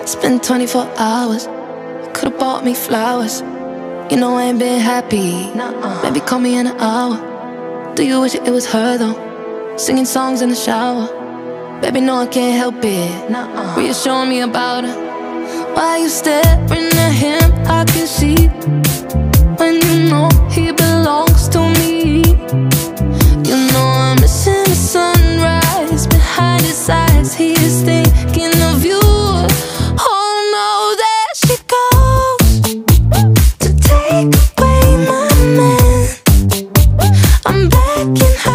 It's been 24 hours. Could've bought me flowers. You know I ain't been happy. Maybe call me in an hour. Do you wish it was her though? Singing songs in the shower. Baby, no, I can't help it. Were you showing me about her? Why you staring at him? I can see when you know he belongs to me. You know I'm missing the sunrise behind his eyes. He is thinking. can